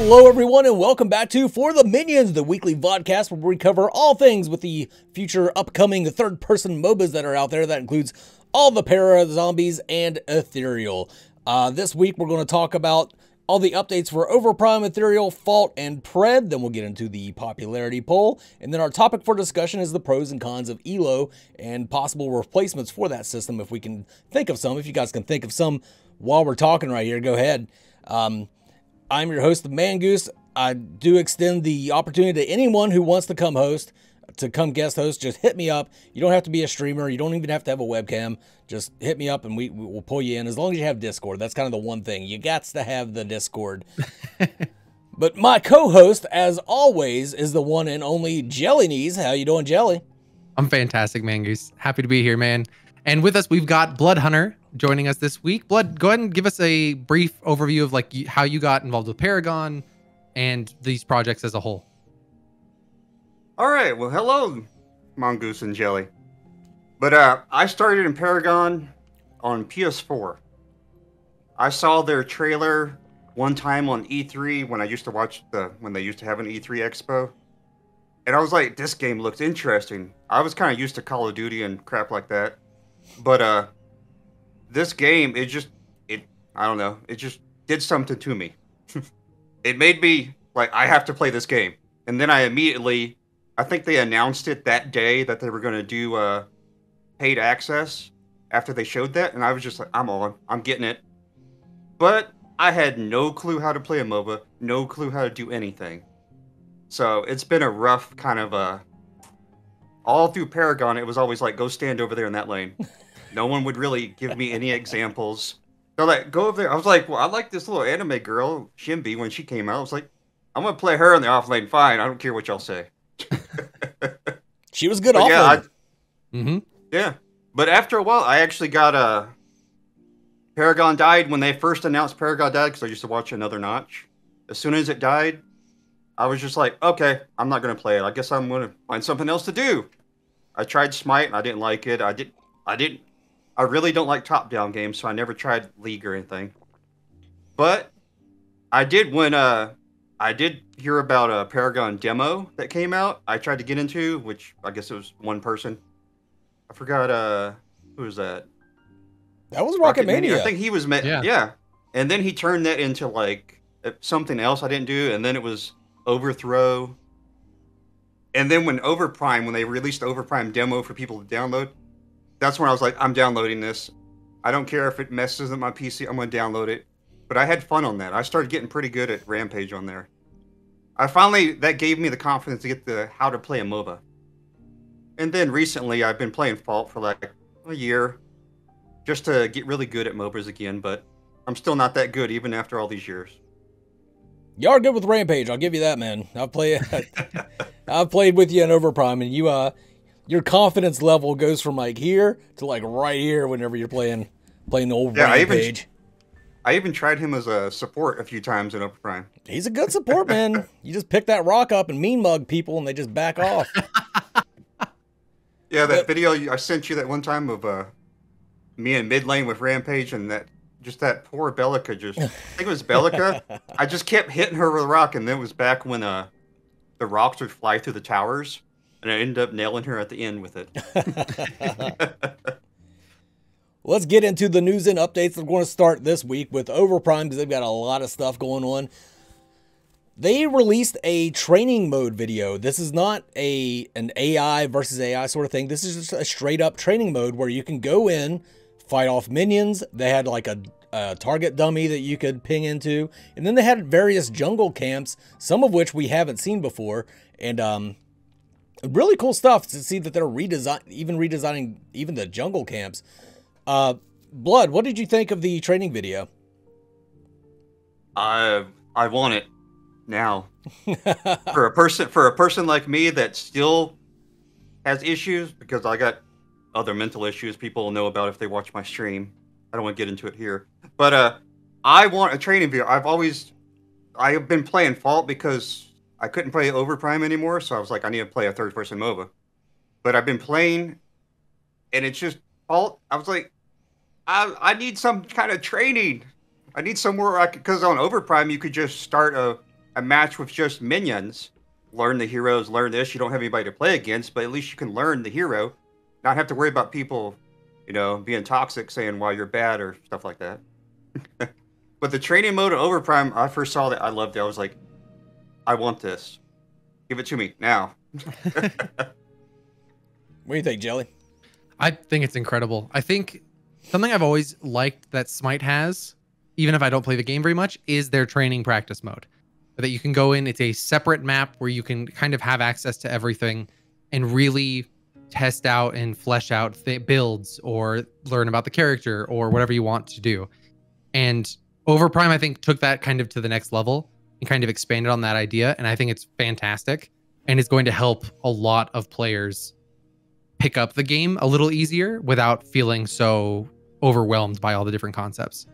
Hello, everyone, and welcome back to For the Minions, the weekly vodcast where we cover all things with the future upcoming third person MOBAs that are out there. That includes all the para zombies and ethereal. Uh, this week, we're going to talk about all the updates for Overprime, Ethereal, Fault, and Pred. Then we'll get into the popularity poll. And then our topic for discussion is the pros and cons of ELO and possible replacements for that system if we can think of some. If you guys can think of some while we're talking right here, go ahead. Um, I'm your host, the Mangoose. I do extend the opportunity to anyone who wants to come host, to come guest host. Just hit me up. You don't have to be a streamer. You don't even have to have a webcam. Just hit me up and we, we will pull you in as long as you have Discord. That's kind of the one thing. You got to have the Discord. but my co-host, as always, is the one and only Jelly Knees. How you doing, Jelly? I'm fantastic, Mangoose. Happy to be here, man. And with us, we've got Blood Hunter joining us this week. Blood, go ahead and give us a brief overview of like how you got involved with Paragon and these projects as a whole. All right. Well, hello, Mongoose and Jelly. But uh, I started in Paragon on PS4. I saw their trailer one time on E3 when I used to watch the when they used to have an E3 expo. And I was like, this game looks interesting. I was kind of used to Call of Duty and crap like that. But uh this game it just it I don't know, it just did something to me. it made me like I have to play this game. And then I immediately I think they announced it that day that they were going to do uh paid access after they showed that and I was just like I'm on. I'm getting it. But I had no clue how to play a MOBA, no clue how to do anything. So it's been a rough kind of uh all through Paragon, it was always like, go stand over there in that lane. no one would really give me any examples. They're like, go over there. I was like, well, I like this little anime girl, Shinbi, when she came out. I was like, I'm gonna play her in the off lane. Fine, I don't care what y'all say. she was good off yeah, lane. I, mm-hmm. Yeah, but after a while, I actually got a. Uh, Paragon died when they first announced Paragon died because I used to watch Another Notch. As soon as it died, I was just like, okay, I'm not gonna play it. I guess I'm gonna find something else to do. I tried Smite and I didn't like it. I did I didn't I really don't like top-down games, so I never tried League or anything. But I did when uh I did hear about a Paragon demo that came out. I tried to get into, which I guess it was one person. I forgot uh who was that? That was Rocket, Rocket Mania. Mania. I think he was met yeah. yeah. And then he turned that into like something else I didn't do and then it was Overthrow and then when Overprime, when they released the Overprime demo for people to download, that's when I was like, I'm downloading this. I don't care if it messes up my PC, I'm going to download it. But I had fun on that. I started getting pretty good at Rampage on there. I finally, that gave me the confidence to get the how to play a MOBA. And then recently, I've been playing Fault for like a year just to get really good at MOBAs again, but I'm still not that good even after all these years. You are good with Rampage, I'll give you that, man. I've played. I've played with you in Overprime, and you uh, your confidence level goes from like here to like right here whenever you're playing playing the old yeah, Rampage. I even, I even tried him as a support a few times in Overprime. He's a good support man. you just pick that rock up and mean mug people, and they just back off. yeah, that but, video I sent you that one time of uh, me in mid lane with Rampage, and that just that poor Belica. Just I think it was Belica. I just kept hitting her with a rock, and then it was back when uh the rocks would fly through the towers, and I ended up nailing her at the end with it. Let's get into the news and updates. We're going to start this week with Overprime because they've got a lot of stuff going on. They released a training mode video. This is not a an AI versus AI sort of thing. This is just a straight up training mode where you can go in, fight off minions. They had like a a target dummy that you could ping into. And then they had various jungle camps, some of which we haven't seen before. And um, really cool stuff to see that they're redesign, even redesigning even the jungle camps. Uh, Blood, what did you think of the training video? I I want it now. for a person for a person like me that still has issues because I got other mental issues people know about if they watch my stream. I don't want to get into it here. But uh, I want a training video. I've always, I have been playing Fault because I couldn't play Overprime anymore, so I was like, I need to play a third-person MOBA. But I've been playing, and it's just all I was like, I I need some kind of training. I need somewhere I could, because on Overprime you could just start a a match with just minions, learn the heroes, learn this. You don't have anybody to play against, but at least you can learn the hero, not have to worry about people, you know, being toxic, saying why you're bad or stuff like that. but the training mode of Overprime, I first saw that, I loved it. I was like, I want this. Give it to me now. What do you think, Jelly? I think it's incredible. I think something I've always liked that Smite has, even if I don't play the game very much, is their training practice mode. That you can go in, it's a separate map where you can kind of have access to everything and really test out and flesh out th- builds or learn about the character or whatever you want to do. And Overprime, I think, took that kind of to the next level and kind of expanded on that idea. And I think it's fantastic and it's going to help a lot of players pick up the game a little easier without feeling so overwhelmed by all the different concepts.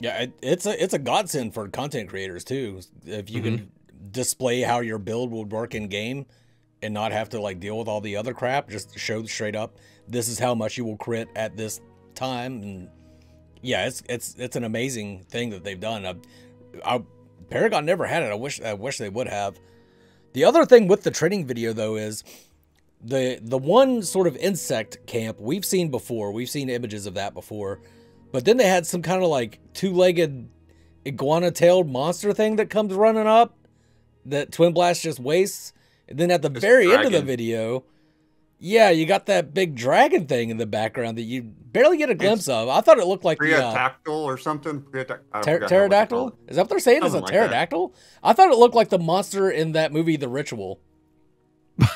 Yeah, it, it's a it's a godsend for content creators too. If you can mm-hmm. display how your build would work in game and not have to like deal with all the other crap, just show straight up this is how much you will crit at this time and yeah, it's it's it's an amazing thing that they've done. I, I, Paragon never had it. I wish I wish they would have. The other thing with the training video though is the the one sort of insect camp we've seen before. We've seen images of that before. But then they had some kind of like two-legged iguana-tailed monster thing that comes running up that Twin Blast just wastes. And then at the very end of the video, yeah, you got that big dragon thing in the background that you barely get a glimpse of. I thought it looked like uh, Pterodactyl or something? Pterodac- I Pter- forgot what they call pterodactyl. Is that what they're saying? Is a Something like pterodactyl? I thought it looked like the monster in that movie, The Ritual.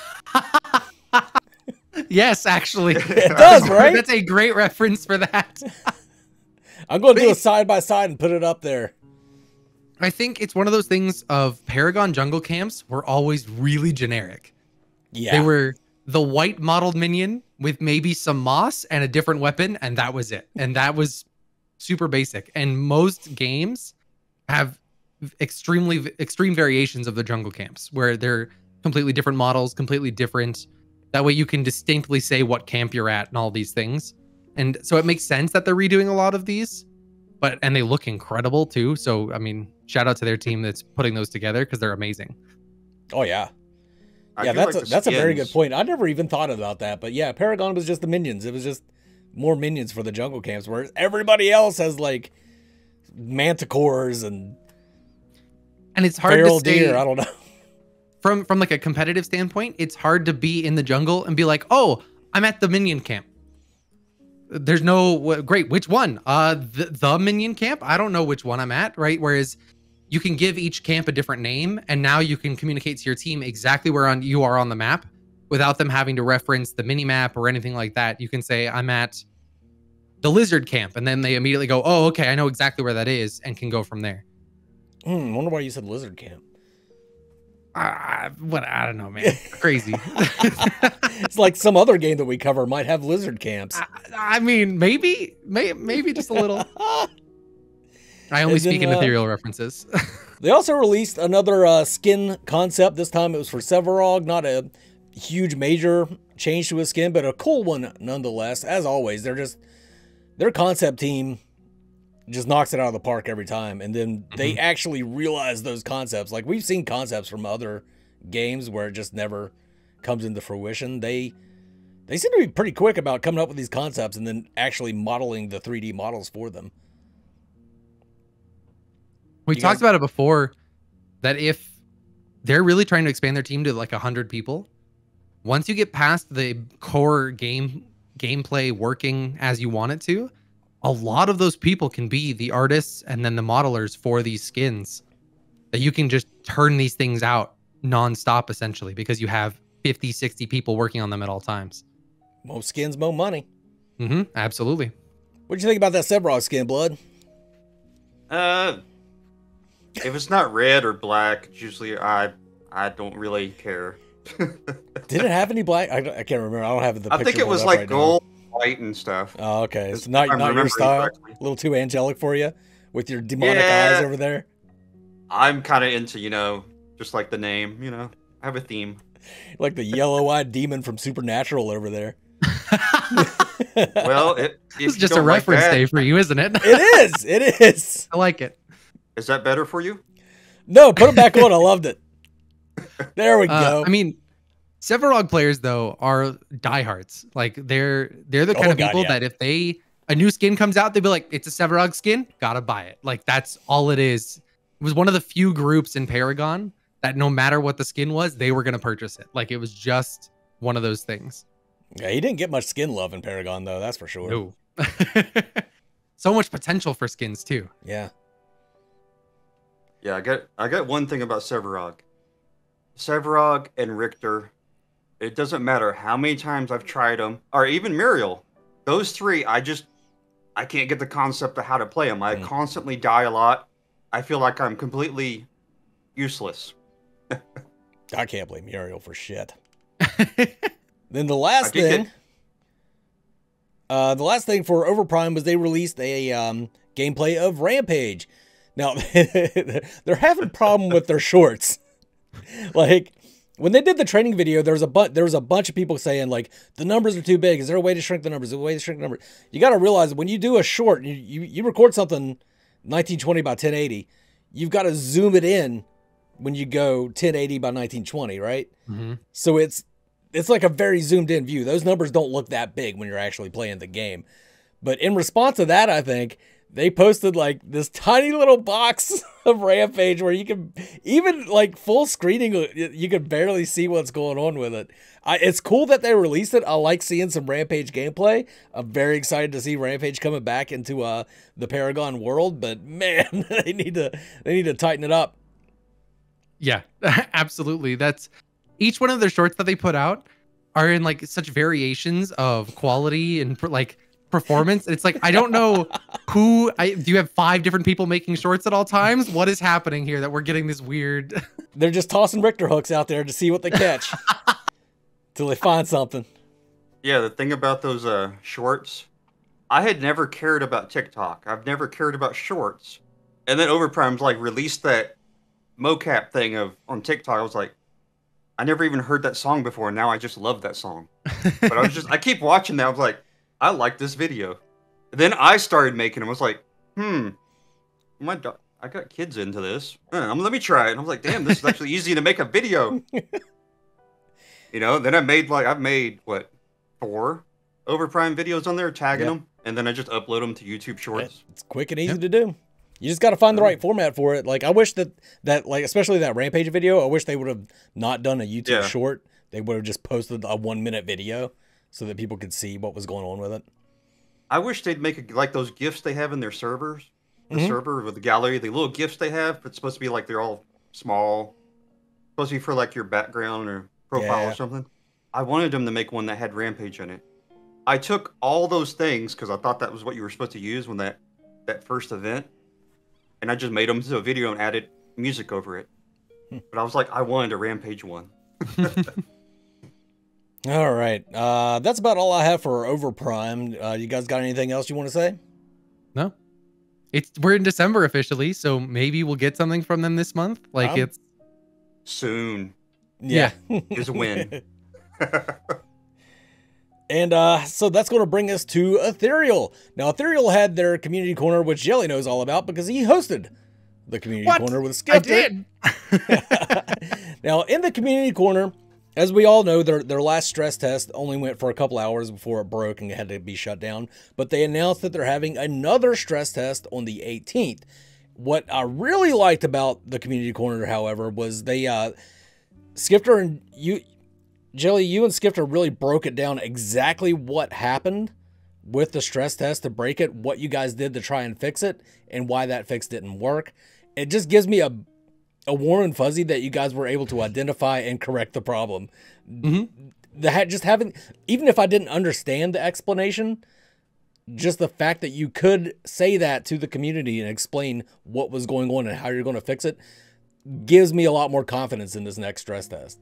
Yes, actually. It does, right? That's a great reference for that. I'm going to do a side by side and put it up there. I think it's one of those things of Paragon jungle camps were always really generic. Yeah, They were the white modeled minion with maybe some moss and a different weapon, and that was it. And that was super basic. And most games have extremely extreme variations of the jungle camps where they're completely different models, completely different. That way you can distinctly say what camp you're at and all these things. And so it makes sense that they're redoing a lot of these. But and they look incredible too. So I mean, shout out to their team that's putting those together because they're amazing. Oh yeah, I yeah. That's like a, the that's a very good point. I never even thought about that, but yeah, Paragon was just the minions. It was just more minions for the jungle camps, where everybody else has like manticores and And it's hard feral to stay deer. I don't know. from from like a competitive standpoint, it's hard to be in the jungle and be like, "Oh, I'm at the minion camp." There's no great. Which one? Uh, the, the minion camp. I don't know which one I'm at. Right. Whereas you can give each camp a different name, and now you can communicate to your team exactly where on you are on the map without them having to reference the mini map or anything like that. You can say, "I'm at the lizard camp," and then they immediately go, "Oh, okay, I know exactly where that is," and can go from there. Hmm, wonder why you said lizard camp. Uh, what I don't know, man. Crazy. It's like some other game that we cover might have lizard camps. I, I mean, maybe, may, maybe just a little. I only And then, speak in uh, ethereal references. They also released another uh, skin concept. This time it was for Sevarog, not a huge major change to his skin, but a cool one nonetheless. As always, they're just their concept team just knocks it out of the park every time, and then they actually realize those concepts. Like we've seen concepts from other games where it just never comes into fruition. They they seem to be pretty quick about coming up with these concepts and then actually modeling the 3D models for them. We you talked guys- about it before that if they're really trying to expand their team to like 100 people, once you get past the core game gameplay working as you want it to, a lot of those people can be the artists and then the modelers for these skins. That you can just turn these things out nonstop essentially because you have 50, 60 people working on them at all times. more skins, more money. hmm Absolutely. what do you think about that Sevarog skin, Blood? Uh, if it's not red or black, usually I I don't really care. Did it have any black? I, I can't remember. I don't have the. I think picture it was like right now. gold, white, and stuff. Oh, okay. It's If not not your style. correctly. A little too angelic for you, with your demonic Yeah. eyes over there. I'm kind of into you know just like the name. You know, I have a theme. Like the yellow-eyed demon from Supernatural over there. Well, it, It's just a don't like reference that- day for you, isn't it? It is. It is. I like it. Is that better for you? No, put it back on. I loved it. There we Uh, go. I mean, Sevarog players though are diehards. Like they're they're the kind Oh, of God, people yeah. that if they a new skin comes out, they'd be like, "It's a Sevarog skin, gotta buy it." Like that's all it is. It was one of the few groups in Paragon that no matter what the skin was, they were gonna purchase it. Like it was just one of those things. yeah, he didn't get much skin love in Paragon though. That's for sure. No. so much potential for skins too. Yeah. Yeah, I got I got one thing about Sevarog. Sevarog and Richter. It doesn't matter how many times I've tried them, or even Muriel. Those three, I just I can't get the concept of how to play them. I Mm. constantly die a lot. I feel like I'm completely useless. I can't blame Muriel for shit. Then the last thing, uh, the last thing for Overprime was they released a um, gameplay of Rampage. Now they're having a problem with their shorts. like when they did the training video, there was a bu- there was a bunch of people saying like the numbers are too big. Is there a way to shrink the numbers? Is there a way to shrink the numbers? You got to realize when you do a short, you, you you record something 1920 by 1080, you've got to zoom it in when you go 1080 by 1920, right? Mhm. So it's it's like a very zoomed in view. Those numbers don't look that big when you're actually playing the game. But in response to that, I think they posted like this tiny little box of Rampage where you can even like full screening, uh, you can barely see what's going on with it. I, it's cool that they released it. I like seeing some Rampage gameplay. I'm very excited to see Rampage coming back into uh, the Paragon world. But man, they need to they need to tighten it up. Yeah, absolutely. That's each one of their shorts that they put out are in like such variations of quality and like performance. And It's like I don't know who I do you have five different people making shorts at all times? What is happening here that we're getting this weird They're just tossing Richter hooks out there to see what they catch till they find something. Yeah, the thing about those uh shorts, I had never cared about TikTok. I've never cared about shorts. And then Overprime's like released that mocap thing of on TikTok. I was like, I never even heard that song before. Now I just love that song. But I was just I keep watching that. I was like, I like this video. then I started making them. I was like, hmm, my do- I got kids into this. Huh, I'm let me try it. And I was like, damn, this is actually easy to make a video. you know, then I made like I've made what four Overprime videos on there, tagging Yeah. them, and then I just upload them to YouTube Shorts. It's quick and easy to do. You just got to find the right format for it. Like I wish that that like especially that Rampage video, I wish they would have not done a YouTube Yeah. short. They would have just posted a 1 minute video so that people could see what was going on with it. I wish they'd make it like those gifts they have in their servers. The Mhm. server with the gallery, the little gifts they have. It's supposed to be like they're all small. Supposed to be for like your background or profile Yeah. or something. I wanted them to make one that had Rampage in it. I took all those things because I thought that was what you were supposed to use when that that first event, and I just made them into a video and added music over it. Hmm. But I was like, I wanted a Rampage one. All right. Uh that's about all I have for Overprime. Uh you guys got anything else you want to say? No. It's we're in December officially, so maybe we'll get something from them this month. Like Um, it's Soon Yeah. is a win. And uh, so that's going to bring us to Ethereal. Now, Ethereal had their community corner, which Jelly knows all about because he hosted the community What? corner with I did. now, in the community corner, as we all know, their their last stress test only went for a couple hours before it broke and had to be shut down. But they announced that they're having another stress test on the 18th. What I really liked about the community corner, however, was they uh, Skifter and you, Jelly, you and Skifter really broke it down exactly what happened with the stress test to break it, what you guys did to try and fix it, and why that fix didn't work. It just gives me a a warm and fuzzy that you guys were able to identify and correct the problem. Mhm. The ha- just having, even if I didn't understand the explanation, just the fact that you could say that to the community and explain what was going on and how you're going to fix it gives me a lot more confidence in this next stress test.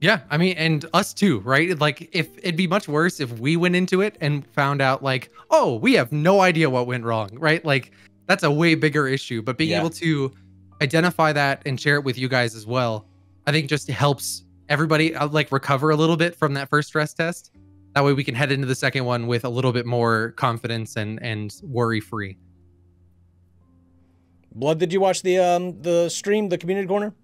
Yeah, I mean, and us too, right? Like, if it'd be much worse if we went into it and found out, like, oh, we have no idea what went wrong, right? Like, that's a way bigger issue. But being Yeah. able to identify that and share it with you guys as well, I think just helps everybody uh, like recover a little bit from that first stress test. That way, we can head into the second one with a little bit more confidence and and worry free. Blood, did you watch the um the stream, the community corner?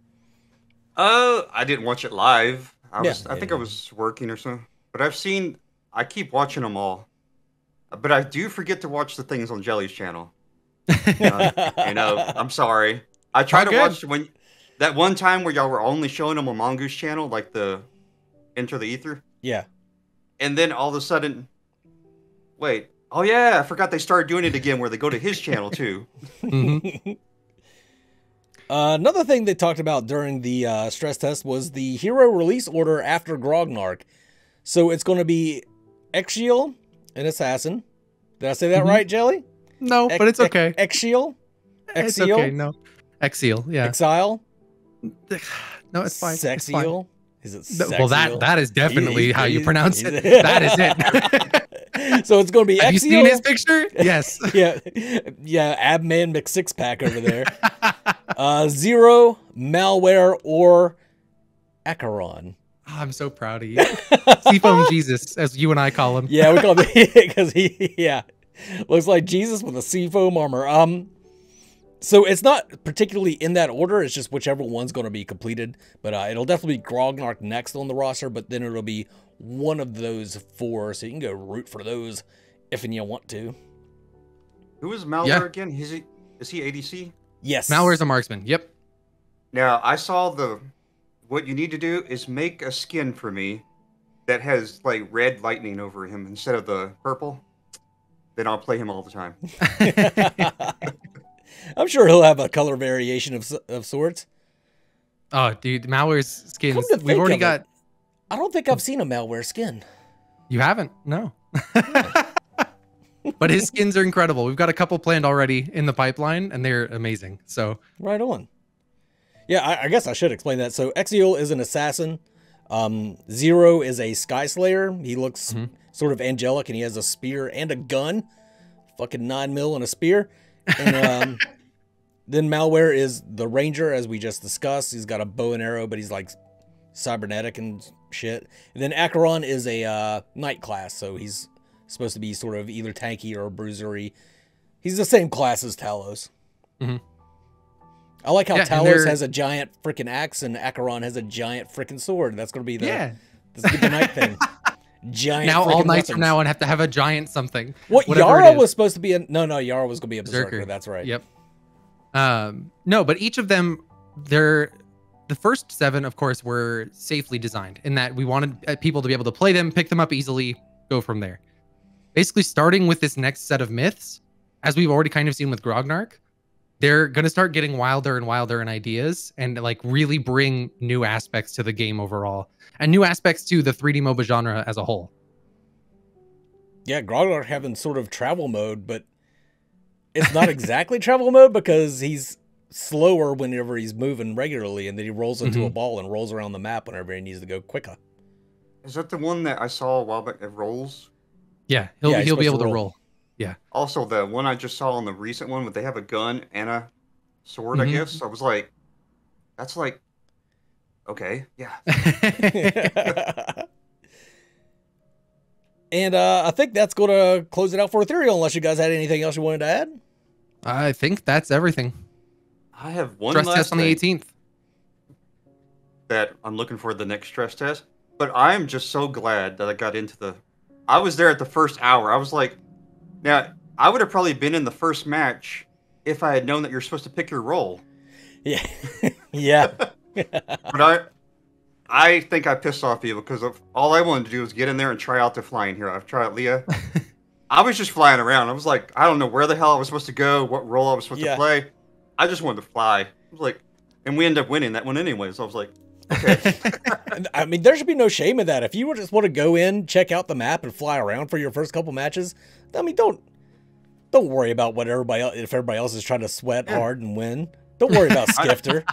Uh, I didn't watch it live. I Yeah, was, I think. I was working or something. But I've seen, I keep watching them all. But I do forget to watch the things on Jelly's channel. Uh, you know, I'm sorry. I tried to good. watch when that one time where y'all were only showing them on Mongoose channel, like the Enter the Ether, Yeah. and then all of a sudden, wait, oh yeah, I forgot they started doing it again, where they go to his channel too. Mhm. Uh, another thing they talked about during the uh, stress test was the hero release order after Grognark. So it's going to be Exiel, an assassin. Did I say that Mhm. right, Jelly? No, but it's okay. Exiel, It's Exile? okay. No, Exile. Yeah. Exile, no, it's fine. It's fine. Is it well, that that is definitely He- how you pronounce it. that is it. so it's going to be Have you seen his picture? Yes. yeah, yeah, Abman McSix pack over there. uh, Zero, Malware, or Acheron. Oh, I'm so proud of you. Seafoam Jesus, as you and I call him. Yeah, we call him because he yeah looks like Jesus with a seafoam armor. Um, so it's not particularly in that order. It's just whichever one's going to be completed. But uh, it'll definitely be Grognark next on the roster. But then it'll be one of those four, so you can go root for those if and you want to. Who is Malware Yeah. again? Is he is he ADC? Yes, Malware's a marksman. Yep. Now I saw the. What you need to do is make a skin for me that has like red lightning over him instead of the purple. Then I'll play him all the time. I'm sure he'll have a color variation of of sorts. Oh, dude, Malware's skins. We've already got. it. I don't think I've seen a Malware skin. You haven't? No. but his skins are incredible. We've got a couple planned already in the pipeline, and they're amazing. So Right on. Yeah, I, I guess I should explain that. So Exiel is an assassin. Um, Zero is a Sky Slayer. He looks Mhm. sort of angelic, and he has a spear and a gun. Fucking nine mil and a spear. And um, then Malware is the Ranger, as we just discussed. He's got a bow and arrow, but he's like cybernetic and shit. And then Acheron is a uh, knight class, so he's supposed to be sort of either tanky or bruisery. He's the same class as Talos. Mhm. I like how Yeah, Talos has a giant freaking axe and Acheron has a giant freaking sword. That's going to be the yeah. this is the night thing. Giant. now all frickin' knights from weapons. now on have to have a giant something. What Yara was supposed to be a no no Yara was going to be a berserker. Berserker. That's right. Yep. Um, no, but each of them, they're the first seven, of course, were safely designed in that we wanted uh, people to be able to play them, pick them up easily, go from there. Basically, starting with this next set of myths, as we've already kind of seen with Grognark, they're going to start getting wilder and wilder in ideas and like really bring new aspects to the game overall and new aspects to the 3D MOBA genre as a whole. Yeah, Grognark having sort of travel mode, but it's not exactly travel mode because he's slower whenever he's moving regularly, and then he rolls into a Mhm. ball and rolls around the map whenever he needs to go quicker. Is that the one that I saw a while back that rolls? Yeah, he'll, Yeah, he'll be able supposed to to roll. Roll. Also, the one I just saw on the recent one, where they have a gun and a sword. I Mhm. guess I was like, that's like, okay, yeah. and uh, I think that's going to close it out for Ethereal, unless you guys had anything else you wanted to add. I think that's everything. I have one Stress last test on the 18th. that I'm looking for the next stress test. But I am just so glad that I got into the. I was there at the first hour. I was like, now I would have probably been in the first match if I had known that you're supposed to pick your role. Yeah, yeah. But I, I think I pissed off people because of, all I wanted to do was get in there and try out the flying here. I've tried Leah. I was just flying around. I was like, I don't know where the hell I was supposed to go, what role I was supposed Yeah. to play. I just wanted to fly. I was like, and we ended up winning that one anyway. So I was like, okay. I mean, there should be no shame in that. If you just want to go in, check out the map, and fly around for your first couple matches, I mean, don't don't worry about what everybody else, if everybody else is trying to sweat Yeah. hard and win. Don't worry about Skifter.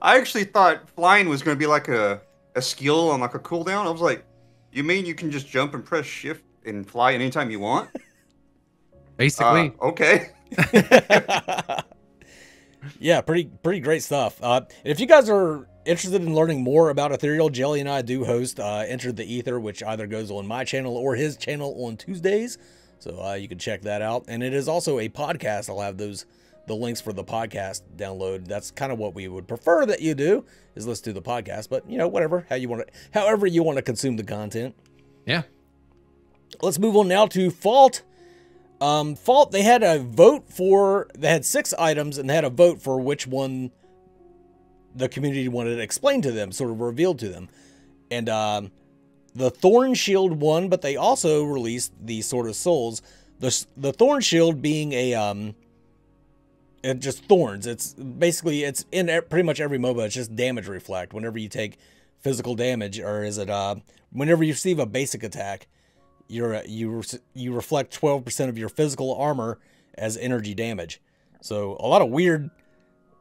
I actually thought flying was going to be like a, a skill on like a cooldown. I was like, you mean you can just jump and press shift and fly anytime you want? Basically, Uh, okay. Yeah, pretty pretty great stuff. Uh, if you guys are interested in learning more about Ethereal, Jelly and I do host uh, Enter the Ether, which either goes on my channel or his channel on Tuesdays. So uh, you can check that out. And it is also a podcast. I'll have those the links for the podcast download. That's kind of what we would prefer that you do is listen to the podcast. But you know, whatever, how you want to, however you want to consume the content. Yeah. Let's move on now to Fault. Um, Fault, they had a vote for, they had six items and they had a vote for which one the community wanted explained to them, sort of revealed to them. And um, the Thorn Shield won, but they also released the Sword of Souls. The, the Thorn Shield being a, um, it just thorns. It's basically, it's in pretty much every MOBA, it's just damage reflect. Whenever you take physical damage, or is it, uh, whenever you receive a basic attack, you're you you reflect 12% of your physical armor as energy damage. So a lot of weird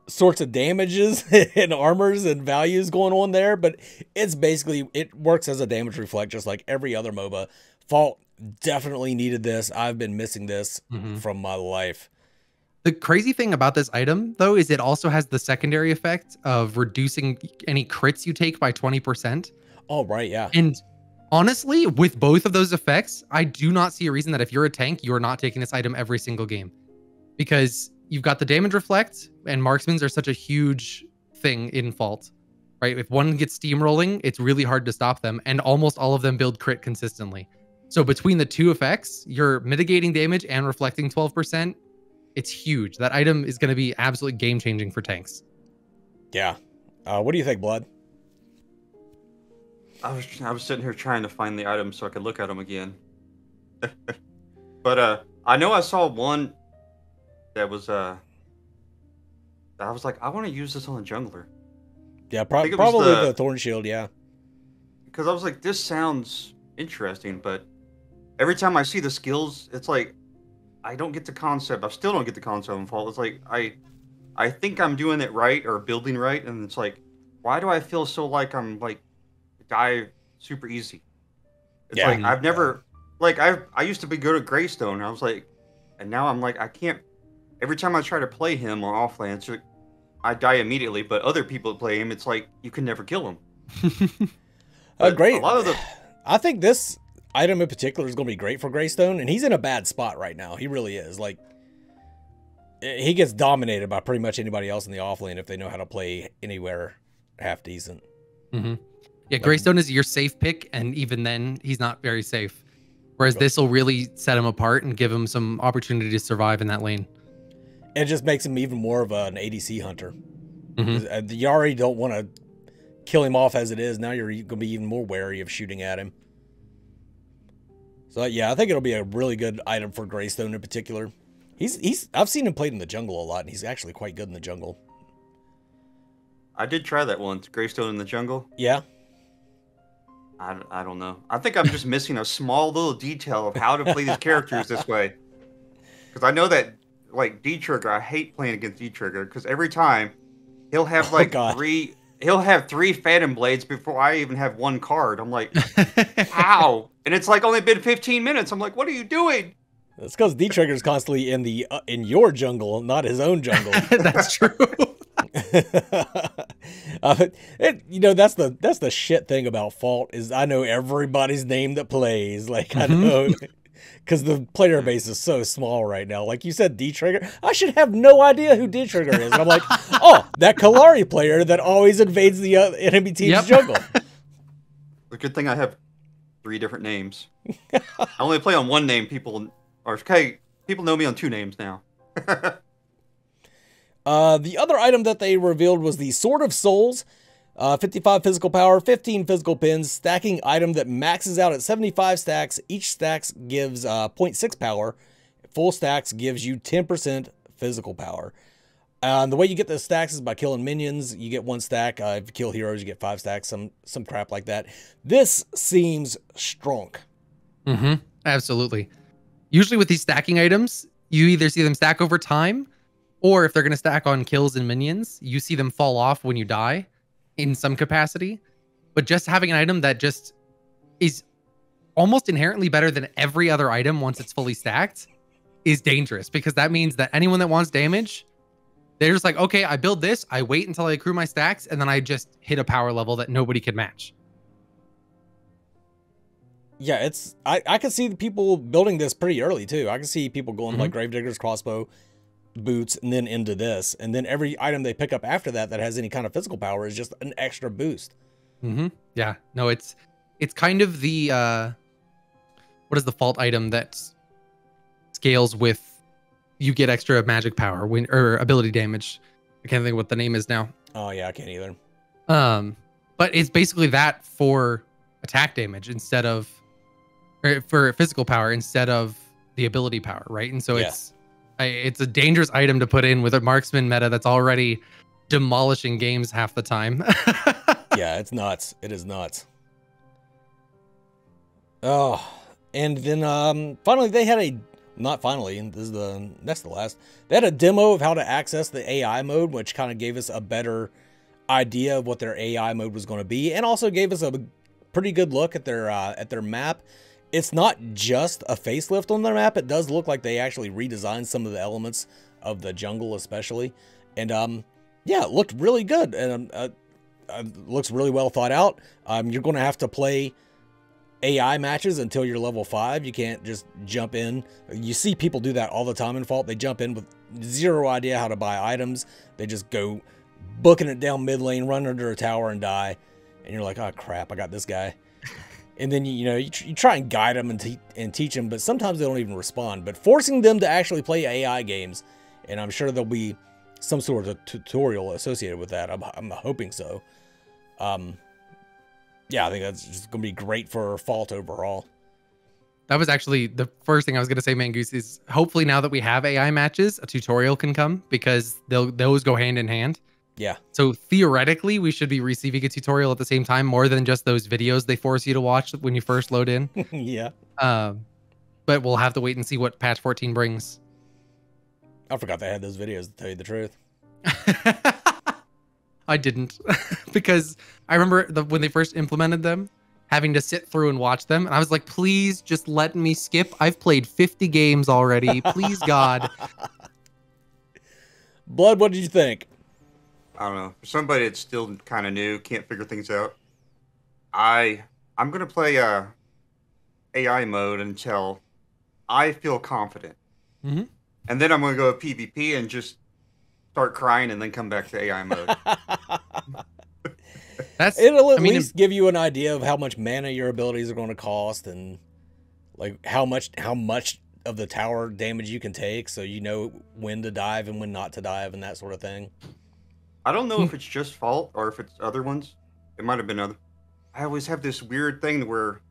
sorts of damages and armors and values going on there, but it's basically it works as a damage reflect just like every other MOBA. Fault definitely needed this. I've been missing this Mhm. from my life. The crazy thing about this item, though, is it also has the secondary effect of reducing any crits you take by 20%. Oh right, yeah. And honestly, with both of those effects, I do not see a reason that if you're a tank, you're not taking this item every single game. Because you've got the damage reflect, and marksmans are such a huge thing in Fault, right? If one gets steamrolling, it's really hard to stop them, and almost all of them build crit consistently. So between the two effects, you're mitigating damage and reflecting 12%. It's huge. That item is going to be absolutely game changing for tanks. Yeah. Uh, what do you think, Blood? I was I was sitting here trying to find the items so I could look at them again. but uh, I know I saw one that was uh. I was like, I want to use this on a jungler Yeah, pro- think it was probably the- the Thorn Shield, yeah. because I was like, this sounds interesting, but every time I see the skills, it's like I don't get the concept. I still don't get the concept in Fault. It's like I, I think I'm doing it right or building right, and it's like, why do I feel so like I'm like die super easy? It's Yeah. like I've never like I I used to be good at Greystone. I was like, and now I'm like I can't. Every time I try to play him on offlane, like, I die immediately. But other people that play him, it's like you can never kill him. Uh, great. A lot of the I think this item in particular is going to be great for Greystone, and he's in a bad spot right now. He really is. Like, eh, he gets dominated by pretty much anybody else in the offlane if they know how to play anywhere half decent. hmm Yeah, Greystone is your safe pick, and even then, he's not very safe. Whereas this will really set him apart and give him some opportunity to survive in that lane. It just makes him even more of an ADC hunter. Mhm. Uh, You already don't want to kill him off as it is. Now you're going to be even more wary of shooting at him. So yeah, I think it'll be a really good item for Greystone in particular. He's he's I've seen him played in the jungle a lot, and he's actually quite good in the jungle. I did try that once, Greystone in the jungle. Yeah, I, I don't know. I think I'm just missing a small little detail of how to play these characters this way. Because I know that, like, D Trigger, I hate playing against D Trigger because every time he'll have, Oh, like, God. three. He'll have three Phantom Blades before I even have one card. I'm like, how? And it's like only been 15 minutes. I'm like, what are you doing? It's because D Trigger's constantly in the uh, in your jungle, not his own jungle. That's true. uh, it, you know that's the that's the shit thing about Fault is I know everybody's name that plays. Like I Mhm. know because the player base is so small right now. Like you said, D Trigger. I should have no idea who D Trigger is. And I'm like, oh, that Kallari player that always invades the uh, enemy team's Yep. jungle. The good thing I have three different names. I only play on one name. People are okay. People know me on two names now. Uh, the other item that they revealed was the Sword of Souls. Uh, 55 physical power, 15 physical pins, stacking item that maxes out at 75 stacks. Each stacks gives uh, 0.6 power. Full stacks gives you 10% physical power. Uh, and the way you get the stacks is by killing minions. You get one stack. Uh, if you kill heroes, you get five stacks. Some some crap like that. This seems strong. hmm Absolutely. Usually with these stacking items, you either see them stack over time, or if they're going to stack on kills and minions, you see them fall off when you die in some capacity. But just having an item that just is almost inherently better than every other item once it's fully stacked is dangerous because that means that anyone that wants damage, they're just like, okay, I build this, I wait until I accrue my stacks, and then I just hit a power level that nobody can match. Yeah, it's I, I can see the people building this pretty early too. I can see people going Mm-hmm. like Gravedigger's crossbow, boots and then into this, and then every item they pick up after that that has any kind of physical power is just an extra boost. Mm-hmm. Yeah. No, it's it's kind of the uh what is the fault item that scales with you get extra magic power when or ability damage. I can't think what the name is now. Oh yeah, I can't either. Um, but it's basically that for attack damage instead of or for physical power instead of the ability power, right? And so Yeah. it's it's a dangerous item to put in with a marksman meta that's already demolishing games half the time. yeah, it's nuts. It is nuts. Oh, and then um finally they had a not finally, and this is the next to last. They had a demo of how to access the AI mode, which kind of gave us a better idea of what their AI mode was going to be, and also gave us a pretty good look at their uh, at their map. It's not just a facelift on their map; it does look like they actually redesigned some of the elements of the jungle, especially. And um, yeah, it looked really good, and um, uh, uh, looks really well thought out. Um, you're going to have to play AI matches until you're level five. You can't just jump in. You see people do that all the time in Fault. They jump in with zero idea how to buy items. They just go booking it down mid lane, run under a tower, and die. And you're like, oh crap, I got this guy. And then you, know you, tr- you try and guide them and, te- and teach them, but sometimes they don't even respond. But forcing them to actually play AI games, and I'm sure there'll be some sort of tutorial associated with that. I'm, I'm hoping so. Um, yeah, I think that's just going to be great for Fault overall. That was actually the first thing I was going to say, Mangoose, is hopefully now that we have AI matches, a tutorial can come because they'll those go hand in hand. Yeah. So theoretically, we should be receiving a tutorial at the same time, more than just those videos they force you to watch when you first load in. yeah. Um, but we'll have to wait and see what patch 14 brings. I forgot they had those videos, to tell you the truth. I didn't because I remember the, when they first implemented them, having to sit through and watch them, and I was like, "Please, just let me skip. I've played 50 games already. Please, God." Blood, what did you think? I don't know. For somebody that's still kind of new, can't figure things out. I I'm gonna play uh, AI mode until I feel confident, Mhm. and then I'm gonna go to PvP and just start crying, and then come back to AI mode. That's It'll at I mean, least give you an idea of how much mana your abilities are going to cost and like how much how much of the tower damage you can take so you know when to dive and when not to dive and that sort of thing. I don't know if hmm. it's just fault or if it's other ones. It might have been other. I always have this weird thing where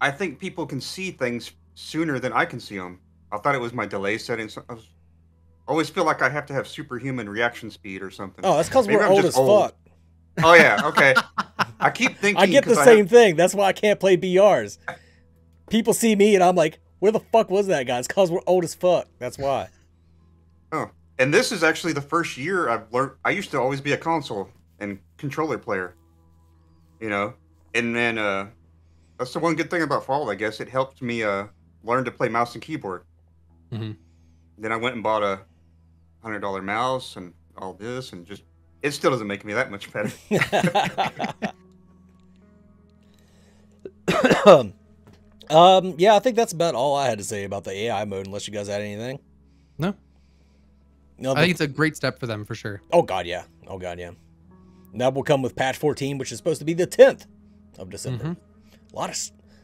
I think people can see things sooner than I can see them. I thought it was my delay settings. I was, always feel like I have to have superhuman reaction speed or something. Oh, that's because we're I'm old as old. fuck. Oh yeah, okay. I keep thinking. I get the same have- thing. That's why I can't play BRs. People see me and I'm like, where the fuck was that guy? It's because we're old as fuck. That's why. oh, and this is actually the first year I've learned. I used to always be a console and controller player. You know, and then uh, that's the one good thing about Fault. I guess it helped me uh learn to play mouse and keyboard. Mm-hmm. Then I went and bought a hundred dollar mouse and all this, and just it still doesn't make me that much better. um, yeah, I think that's about all I had to say about the AI mode. Unless you guys had anything. No. No. I think it's a great step for them for sure. oh god, yeah. Oh god, yeah. That will come with patch 14, which is supposed to be the 10th of December. Mhm. A lot of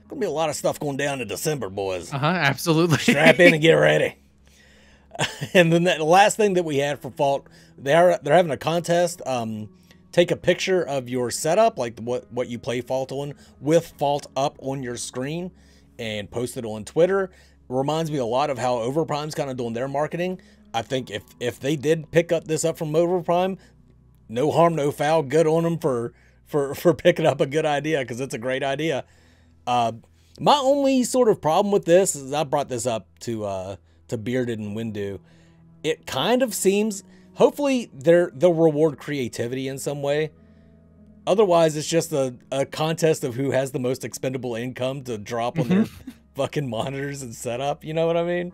gonna be a lot of stuff going down in December, boys. Uh huh. Absolutely. Strap in and get ready. and then the last thing that we had for Fault, they're they're having a contest. Um, take a picture of your setup, like what what you play Fault on, with Fault up on your screen, and post it on Twitter. Reminds me a lot of how Overprime's kind of doing their marketing. I think if if they did pick up this up from Overprime, no harm, no foul. Good on them for for for picking up a good idea because it's a great idea. Uh, my only sort of problem with this is I brought this up to uh, to Bearded and Windu. It kind of seems. Hopefully, they're they'll reward creativity in some way. Otherwise, it's just a, a contest of who has the most expendable income to drop on their fucking monitors and setup. You know what I mean?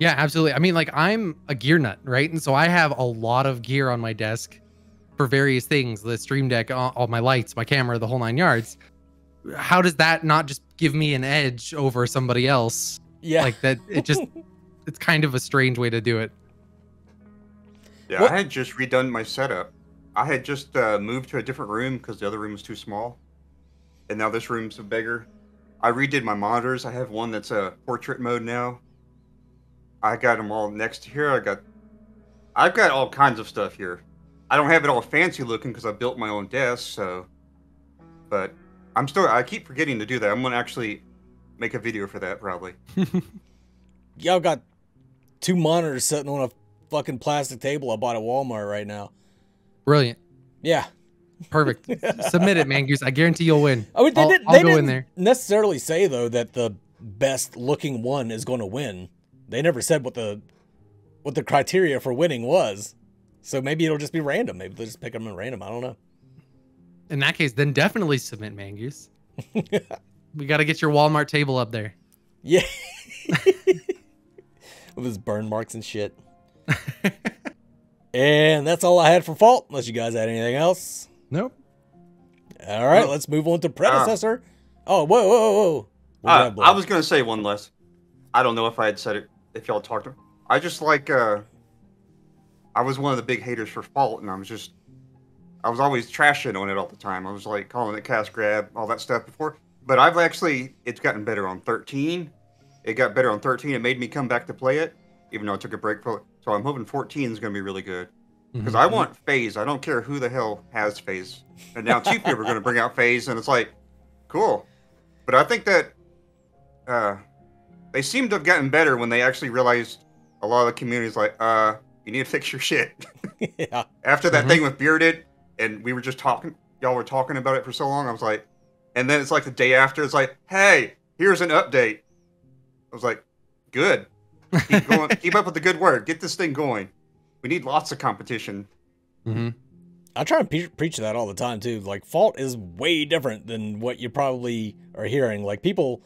Yeah, absolutely. I mean, like I'm a gear nut, right? And so I have a lot of gear on my desk for various things: the Stream Deck, all, all my lights, my camera, the whole nine yards. How does that not just give me an edge over somebody else? Yeah. Like that, it just it's kind of a strange way to do it. Yeah, What- I had just redone my setup. I had just uh, moved to a different room because the other room was too small, and now this room's bigger. I redid my monitors. I have one that's a portrait mode now. I got them all next to here. I got, I've got all kinds of stuff here. I don't have it all fancy looking because I built my own desk. So, but I'm still. I keep forgetting to do that. I'm gonna actually make a video for that probably. Y'all got two monitors sitting on a fucking plastic table I bought at Walmart right now. Brilliant. Yeah. Perfect. Submit it, Mangoose. I guarantee you'll win. I mean, they, I'll, did, I'll they go didn't in there. necessarily say though that the best looking one is going to win. They never said what the what the criteria for winning was. So maybe it'll just be random. Maybe they'll just pick them at random. I don't know. In that case, then definitely submit Mangoose. we got to get your Walmart table up there. Yeah. With his burn marks and shit. and that's all I had for fault, unless you guys had anything else. Nope. All right, Nope. let's move on to predecessor. oh, whoa, whoa, whoa. What do you Uh. I was gonna say one less. I don't know if I had said it. If y'all talked to, I just like. uh I was one of the big haters for Fault, and I was just. I was always trashing on it all the time. I was like calling it cast grab, all that stuff before. But I've actually, it's gotten better on 13. It got better on 13. It made me come back to play it, even though I took a break for it. So I'm hoping 14 is going to be really good. Because Mhm. I want phase. I don't care who the hell has phase. And now two people are going to bring out phase, and it's like, cool. But I think that uh, they seem to have gotten better when they actually realized a lot of the community's like, uh, you need to fix your shit. yeah. After that Mhm. thing with Bearded, and we were just talking, y'all were talking about it for so long, I was like, and then it's like the day after, it's like, hey, here's an update. I was like, good. Keep going. keep up with the good work. Get this thing going. We need lots of competition. Mhm. I try and pre- preach that all the time too. Like fault is way different than what you probably are hearing. Like people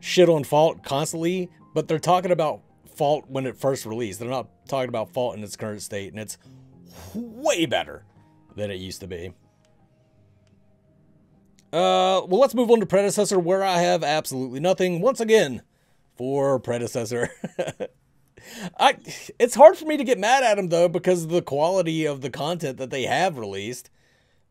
shit on fault constantly, but they're talking about fault when it first released. They're not talking about fault in its current state, and it's way better than it used to be. Uh, well, let's move on to predecessor, where I have absolutely nothing once again for predecessor. I it's hard for me to get mad at them though because of the quality of the content that they have released.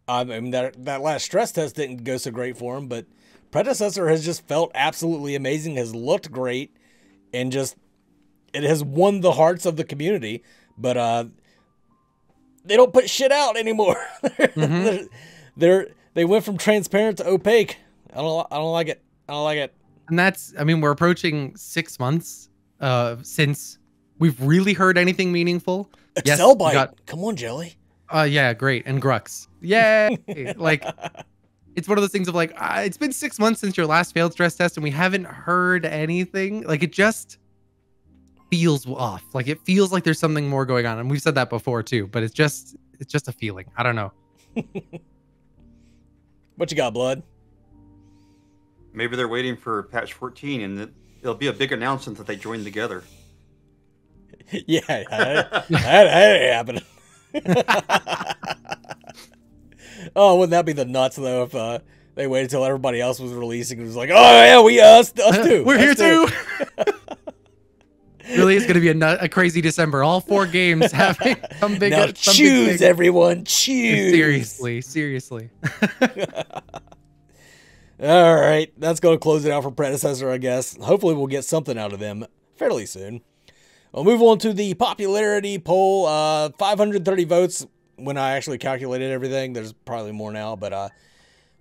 I mean that that last stress test didn't go so great for them, but predecessor has just felt absolutely amazing, has looked great, and just it has won the hearts of the community. But uh, they don't put shit out anymore. they're, they're they went from transparent to opaque. I don't I don't like it. I don't like it. And that's, I mean, we're approaching six months uh, since we've really heard anything meaningful. Yes, Excel we bite. got- Come on, Jelly. Uh, yeah, great. And Grux. Yay. like, it's one of those things of like, uh, it's been six months since your last failed stress test and we haven't heard anything. Like, it just feels off. Like, it feels like there's something more going on. And we've said that before too, but it's just, it's just a feeling. I don't know. What you got, blood? Maybe they're waiting for patch 14, and it, it'll be a big announcement that they joined together. yeah, that, that, that ain't happening. Oh, wouldn't that be the nuts though if uh, they waited until everybody else was releasing and was like, oh yeah, we us, us too, We're us here too. really, it's going to be a, nut, a crazy December. All four games having some big, now some big choose, thing. everyone, choose. Seriously, seriously. All right, that's going to close it out for predecessor, I guess. Hopefully, we'll get something out of them fairly soon. We'll move on to the popularity poll. Uh, 530 votes when I actually calculated everything. There's probably more now, but uh,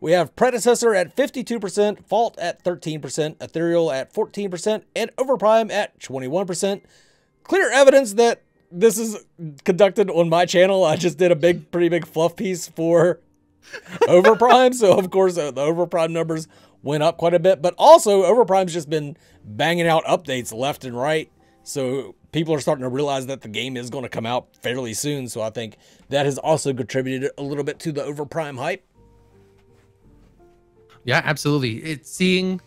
we have predecessor at 52%, fault at 13%, ethereal at 14%, and overprime at 21%. Clear evidence that this is conducted on my channel. I just did a big, pretty big fluff piece for Overprime. So of course uh, the Overprime numbers went up quite a bit, but also Overprime's just been banging out updates left and right. So people are starting to realize that the game is going to come out fairly soon. So I think that has also contributed a little bit to the Overprime hype. Yeah, absolutely. It's seeing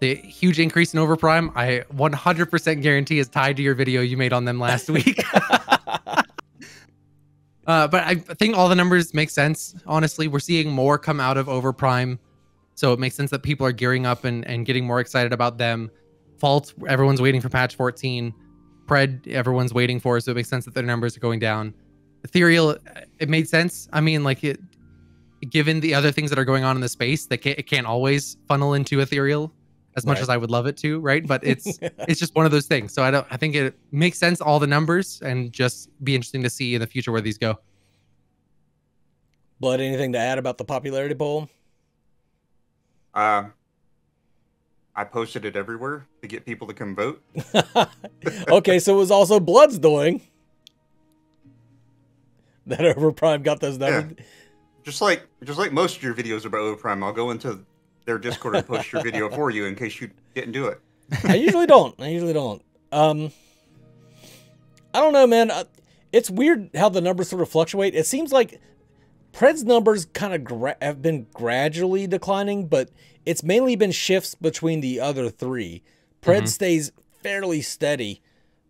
the huge increase in overprime. I 100% guarantee is tied to your video you made on them last week. uh, but I think all the numbers make sense. Honestly, we're seeing more come out of overprime, so it makes sense that people are gearing up and and getting more excited about them. Fault, everyone's waiting for patch 14. Pred, everyone's waiting for, so it makes sense that their numbers are going down. Ethereal, it made sense. I mean, like it, given the other things that are going on in the space, that can, it can't always funnel into Ethereal as much Right. as I would love it to, right? But it's it's just one of those things. So I don't. I think it makes sense all the numbers, and just be interesting to see in the future where these go. Blood, anything to add about the popularity poll? Uh, I posted it everywhere to get people to come vote. okay, so it was also Blood's doing that Overprime got those numbers. Just like just like most of your videos about Overprime, I'll go into their Discord and post your video for you in case you didn't do it. I usually don't. I usually don't. Um, I don't know, man. It's weird how the numbers sort of fluctuate. It seems like Pred's numbers kind of have been gradually declining, but it's mainly been shifts between the other three. Pred stays fairly steady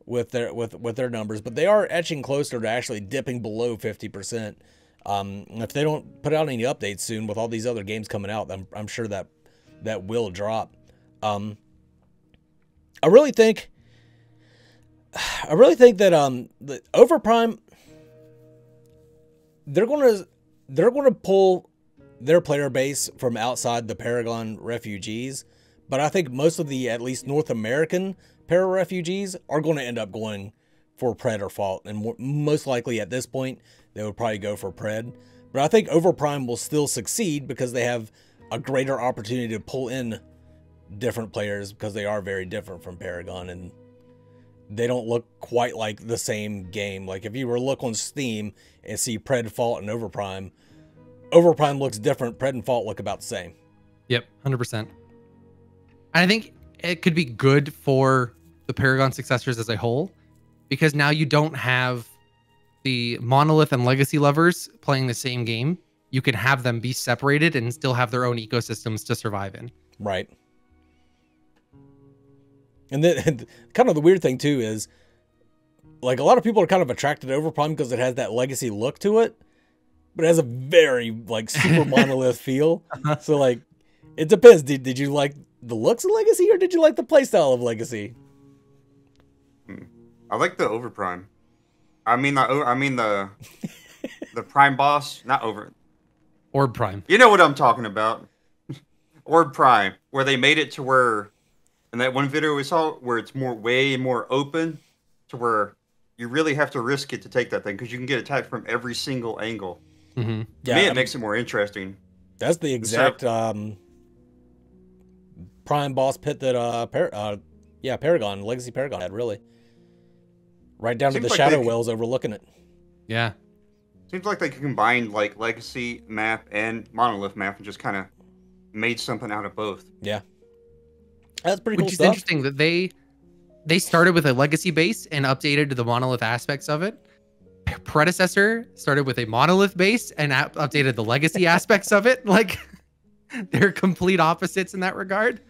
with their with with their numbers, but they are etching closer to actually dipping below fifty percent. Um, if they don't put out any updates soon with all these other games coming out, I'm, I'm sure that that will drop. Um, I really think, I really think that um, the Overprime, they're gonna they're gonna pull their player base from outside the Paragon refugees, but I think most of the at least North American para refugees are going to end up going for Pred or Fault, and mo- most likely at this point they would probably go for Pred. But I think Overprime will still succeed because they have a greater opportunity to pull in different players because they are very different from Paragon and they don't look quite like the same game. Like if you were to look on Steam and see Pred, Fault, and Overprime, Overprime looks different. Pred and Fault look about the same. Yep, hundred percent. And I think it could be good for the Paragon successors as a whole, because now you don't have the monolith and legacy lovers playing the same game. You can have them be separated and still have their own ecosystems to survive in. Right. And then and kind of the weird thing too is like a lot of people are kind of attracted to Overprime because it has that legacy look to it, but it has a very like super monolith feel. Uh-huh. So like it depends. Did, did you like the looks of Legacy or did you like the playstyle of Legacy? Hmm. I like the Overprime. I mean the o- I mean the the Prime Boss, not over. Orb Prime. You know what I'm talking about. Orb Prime, where they made it to where, in that one video we saw, where it's more way more open, to where you really have to risk it to take that thing because you can get attacked from every single angle. hmm To me, it makes it more interesting. That's the exact um, prime boss pit that uh, Par- uh yeah Paragon Legacy Paragon had really right down to the like shadow they- wells overlooking it. Yeah. Seems like they could combine like Legacy map and Monolith map and just kind of made something out of both. Yeah, that's pretty cool Which is stuff. interesting that they they started with a legacy base and updated to the monolith aspects of it. Predecessor started with a monolith base and updated the legacy aspects of it. Like they're complete opposites in that regard.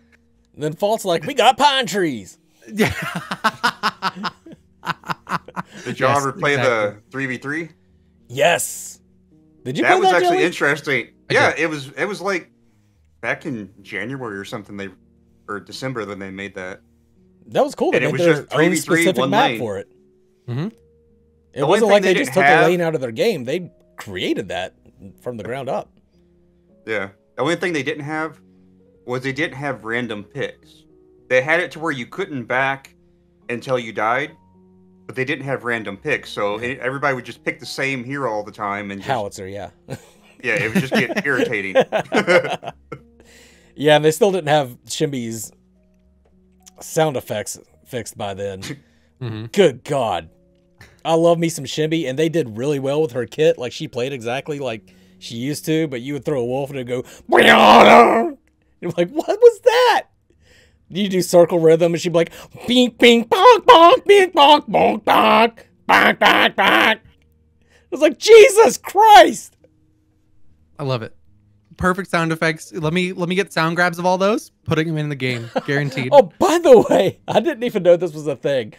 Then Fault's like, we got pine trees. Yeah. Did y'all Yes, ever play exactly. the three v three? Yes. Did you That play was that, actually Joey? interesting. I Yeah, did. it was. It was like back in January or something. They or December when they made that. That was cool. They And it made was their just own 3v3, specific one map lane. for it. Mhm. It The wasn't like they they just didn't took a lane out of their game. They created that from the ground up. Yeah. The only thing they didn't have was they didn't have random picks. They had it to where you couldn't back until you died, but they didn't have random picks. So it- everybody would just pick the same hero all the time, and just, Howitzer, yeah. yeah, it would just get irritating. yeah, and they still didn't have Shinbi's sound effects fixed by then. Mhm. Good God. I love me some Shinbi, and they did really well with her kit. Like, she played exactly like she used to, but you would throw a wolf and it'd go, Brianna! You're like, what was that? You do circle rhythm, and she'd be like, bing, bing, bonk, bonk, bing, bonk, bonk, bonk, bonk, bonk, bonk. I was like, Jesus Christ! I love it. Perfect sound effects. Let me let me get sound grabs of all those, putting them in the game, guaranteed. Oh, by the way, I didn't even know this was a thing.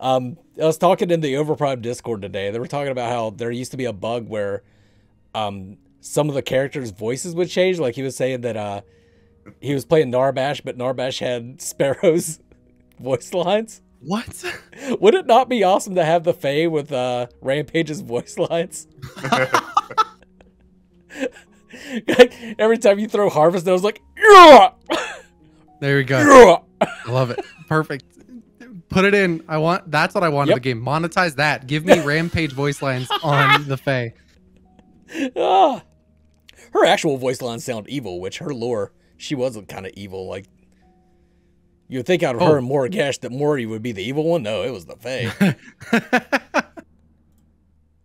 Um, I was talking in the Overprime Discord today. They were talking about how there used to be a bug where um, some of the characters' voices would change. Like he was saying that uh, he was playing Narbash, but Narbash had Sparrow's voice lines. What? Would it not be awesome to have the Fey with uh, Rampage's voice lines? Like, Every time you throw Harvest, it was like, yeah, There we go. yeah. I love it. Perfect. Put it in. I want. That's what I want Yep. in the game. Monetize that. Give me Rampage voice lines on the Fey. Ah. Her actual voice lines sound evil, which her lore, she was kind of evil. Like, you would think out of Oh. her and Morigesh that Mori would be the evil one. No, it was the Fey.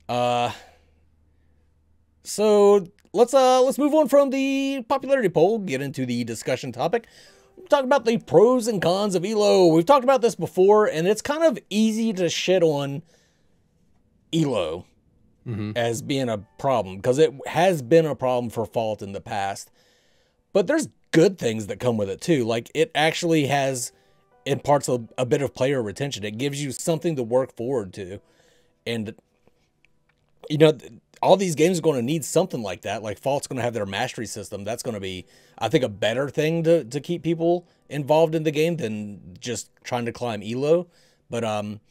Uh, so let's uh let's move on from the popularity poll, get into the discussion topic. Talk about the pros and cons of Elo. We've talked about this before, and it's kind of easy to shit on Elo Mhm. as being a problem because it has been a problem for Fault in the past. But there's good things that come with it too. Like it actually has imparts a, a bit of player retention. It gives you something to work forward to, and you know, all these games are going to need something like that. Like Fault's going to have their mastery system. That's going to be, I think, a better thing to, to keep people involved in the game than just trying to climb Elo. But um,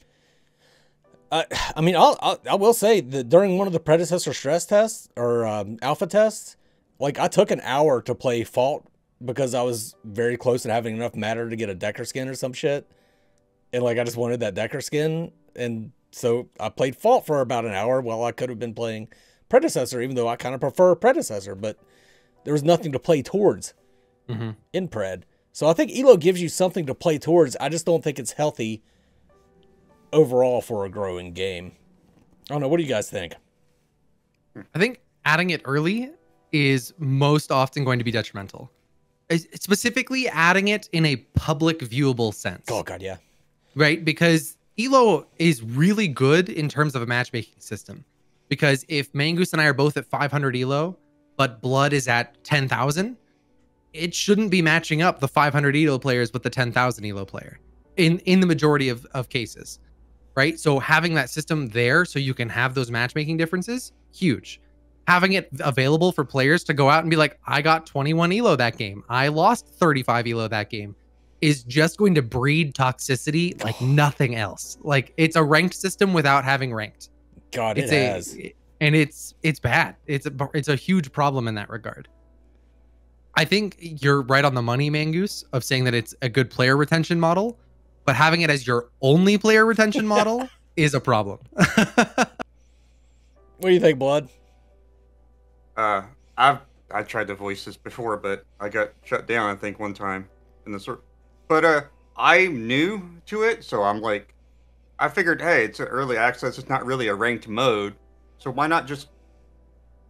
I, I mean, I'll, I'll I will say that during one of the predecessor stress tests or um, alpha tests, like I took an hour to play Fault because I was very close to having enough matter to get a Dekker skin or some shit, and like I just wanted that Dekker skin, and so I played Fault for about an hour while I could have been playing Predecessor, even though I kind of prefer Predecessor, but there was nothing to play towards Mhm. in Pred. So I think Elo gives you something to play towards. I just don't think it's healthy overall for a growing game. I don't know. What do you guys think? I think adding it early is most often going to be detrimental. Specifically, adding it in a public viewable sense. Oh god, yeah. right? Because Elo is really good in terms of a matchmaking system. Because if Mangoose and I are both at 500 Elo, but Blood is at 10,000, it shouldn't be matching up the 500 Elo players with the 10,000 Elo player in in the majority of, of cases, right? So having that system there so you can have those matchmaking differences, huge. Having it available for players to go out and be like, I got 21 Elo that game. I lost 35 Elo that game is just going to breed toxicity like nothing else. Like it's a ranked system without having ranked. God, It's it a has. and it's it's bad. It's a it's a huge problem in that regard. I think you're right on the money, Mangoose, of saying that it's a good player retention model, but having it as your only player retention model is a problem. What do you think, Blood? Uh, I've I tried to voice this before, but I got shut down. I think one time in the sort. But uh, I'm new to it, so I'm like, I figured, hey, it's an early access. It's not really a ranked mode, so why not just,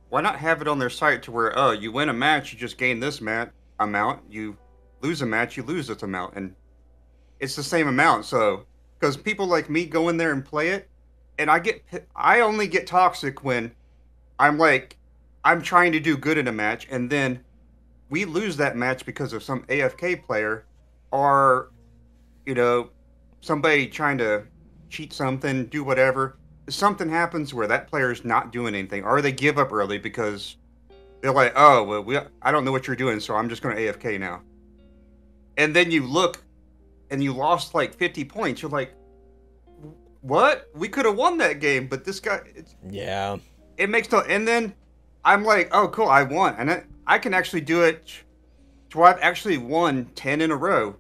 why not have it on their site to where, oh, you win a match, you just gain this mat amount. You lose a match, you lose this amount, and it's the same amount. So, because people like me go in there and play it, and I get, I only get toxic when I'm like, I'm trying to do good in a match, and then we lose that match because of some AFK player, or you know, somebody trying to cheat something, do whatever. Something happens where that player's not doing anything, or they give up early because they're like, "Oh, well, we I don't know what you're doing, so I'm just going to AFK now." And then you look, and you lost like 50 points. You're like, "What? We could have won that game, but this guy." It's, Yeah. it makes no and then i'm like oh cool i won and I, I can actually do it to where i've actually won 10 in a row.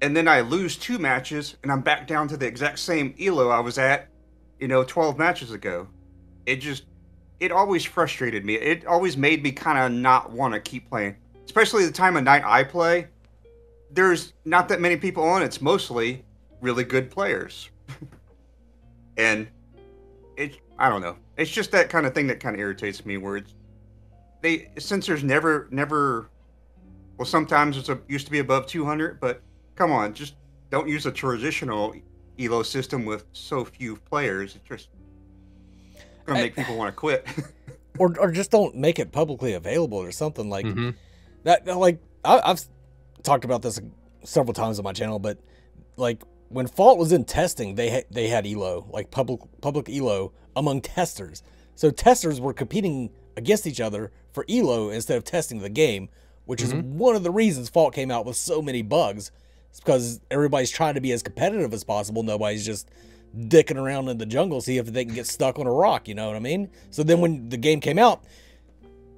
And then i lose two matches and i'm back down to the exact same elo i was at you know 12 matches ago. It just it always frustrated me. It always made me kind of not want to keep playing. Especially the time of night i play there's not that many people on. It's mostly really good players. And it I don't know. It's just that kind of thing that kind of irritates me where it's they since there's never never well sometimes it's a used to be above 200 but come on just don't use a traditional elo system with so few players it just gonna I- make people want to quit Or, or just don't make it publicly available or something like Mhm. that. that- Like I, I've talked about this several times on my channel, but like when Fault was in testing, they had they had Elo like public public Elo among testers. So testers were competing against each other for Elo instead of testing the game, which is one of the reasons Fault came out with so many bugs. It's because everybody's trying to be as competitive as possible. Nobody's just dicking around in the jungle, see if they can get stuck on a rock. You know what I mean? So then when the game came out,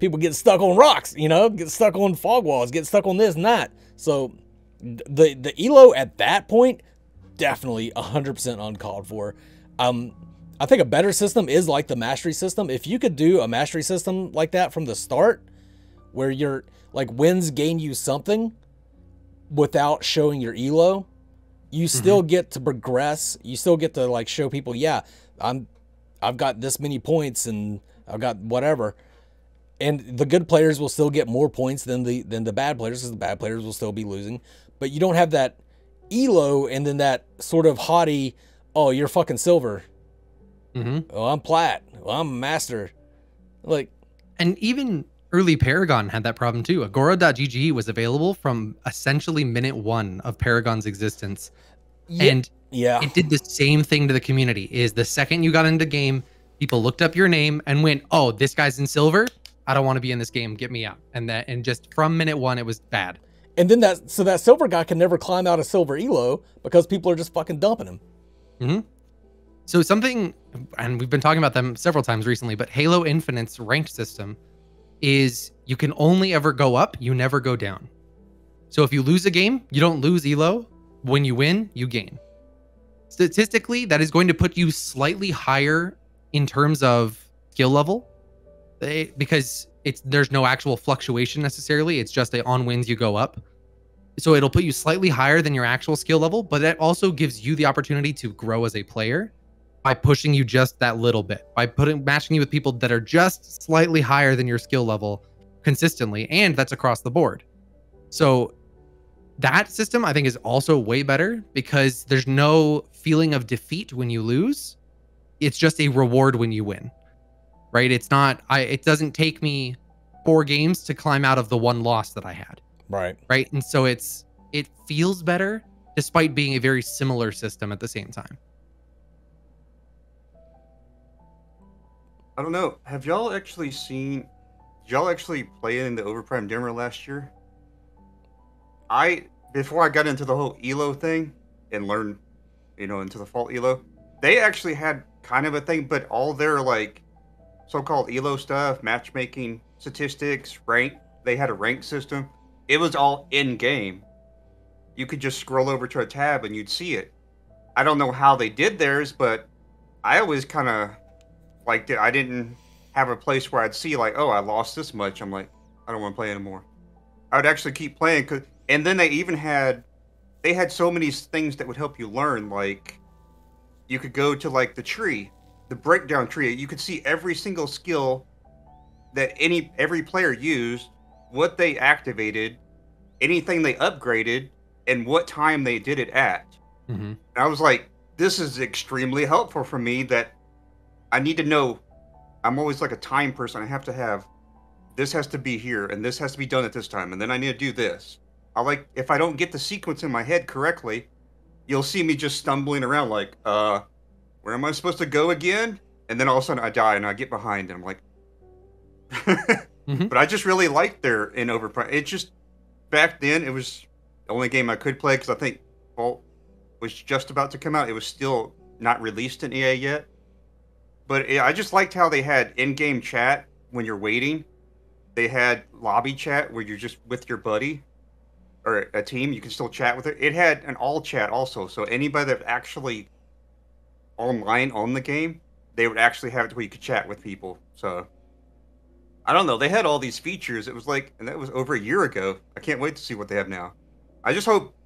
people get stuck on rocks. You know, get stuck on fog walls, get stuck on this and that. So the the elo at that point definitely 100% uncalled for. Um, I think a better system is like the mastery system. If you could do a mastery system like that from the start, where your like wins gain you something without showing your elo, you still mm-hmm. get to progress. You still get to like show people, yeah, I'm I've got this many points and I've got whatever. And the good players will still get more points than the than the bad players because the bad players will still be losing. But you don't have that elo and then that sort of haughty, oh, you're fucking silver. Mm-hmm. Oh, I'm plat. I'm master. Like, and even early Paragon had that problem too. Agora.gg was available from essentially minute one of Paragon's existence. Yeah. And yeah, it did the same thing to the community. Is the second you got into game, people looked up your name and went, "Oh, this guy's in silver. I don't want to be in this game. Get me out." And that, and just from minute one, it was bad. And then that, so that silver guy can never climb out of silver elo because people are just fucking dumping him. Mm-hmm. So something, and we've been talking about them several times recently, but Halo Infinite's ranked system is you can only ever go up, you never go down. So if you lose a game, you don't lose elo. When you win, you gain. Statistically, that is going to put you slightly higher in terms of skill level eh, because it's there's no actual fluctuation necessarily. It's just a on wins you go up. So it'll put you slightly higher than your actual skill level, but that also gives you the opportunity to grow as a player by pushing you just that little bit, by putting matching you with people that are just slightly higher than your skill level consistently, and that's across the board. So that system I think is also way better because there's no feeling of defeat when you lose. It's just a reward when you win. Right? It's not I it doesn't take me four games to climb out of the one loss that I had. Right. Right? And so it's it feels better despite being a very similar system at the same time. I don't know. Have y'all actually seen? y'all actually play in the Overprime demo last year? I before I got into the whole Elo thing and learned, you know, into the fault Elo, they actually had kind of a thing, but all their like so-called Elo stuff, matchmaking statistics, rank, they had a rank system. It was all in game. You could just scroll over to a tab and you'd see it. I don't know how they did theirs, but I always kind of like I didn't have a place where I'd see like, oh, I lost this much. I'm like, I don't want to play anymore. I would actually keep playing, cause, and then they even had, they had so many things that would help you learn. Like, you could go to like the tree, the breakdown tree. You could see every single skill that any every player used, what they activated, anything they upgraded, and what time they did it at. Mm-hmm. I was like, this is extremely helpful for me that I need to know. I'm always like a time person. I have to have this has to be here and this has to be done at this time and then I need to do this. I like if I don't get the sequence in my head correctly, you'll see me just stumbling around like, uh, where am I supposed to go again? And then all of a sudden I die and I get behind and I'm like, mm-hmm. but I just really liked their in Overprime. It just back then it was the only game I could play because I think Fault was just about to come out. It was still not released in EA yet. But I just liked how they had in-game chat when you're waiting. They had lobby chat where you're just with your buddy or a team. You can still chat with it. It had an all chat also, so anybody that actually online on the game, they would actually have it where you could chat with people. So I don't know. They had all these features. It was like, and that was over a year ago. I can't wait to see what they have now. I just hope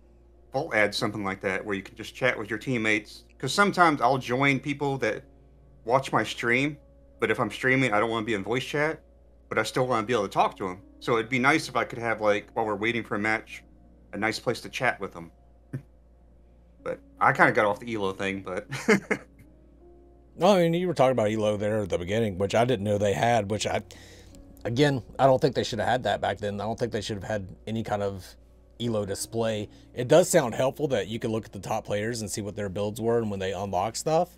Fault adds something like that where you can just chat with your teammates. Because sometimes I'll join people that watch my stream, but if I'm streaming, I don't want to be in voice chat, but I still want to be able to talk to them. So it'd be nice if I could have like while we're waiting for a match, a nice place to chat with them. but I kind of got off the Elo thing, but. well, I mean, you were talking about Elo there at the beginning, which I didn't know they had. Which I, again, I don't think they should have had that back then. I don't think they should have had any kind of Elo display. It does sound helpful that you can look at the top players and see what their builds were and when they unlock stuff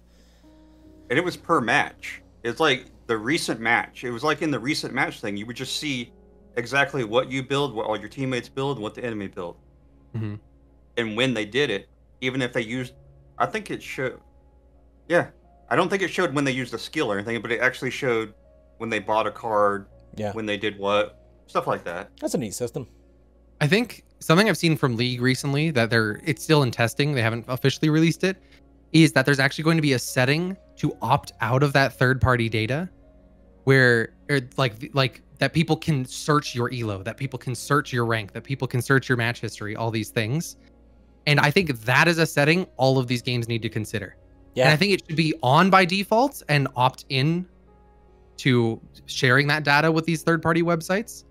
and it was per match. It's like the recent match. It was like in the recent match thing, you would just see exactly what you build, what all your teammates build, and what the enemy build. Mm-hmm. and when they did it, even if they used. I think it showed. Yeah, I don't think it showed when they used a skill or anything, but it actually showed when they bought a card, Yeah, when they did what, stuff like that. that's a neat system. I think something I've seen from League recently that they're it's still in testing, they haven't officially released it, is that there's actually going to be a setting to opt out of that third party data where or like like that people can search your elo, that people can search your rank, that people can search your match history, all these things. And I think that is a setting all of these games need to consider. yeah And I think it should be on by default and opt in to sharing that data with these third party websites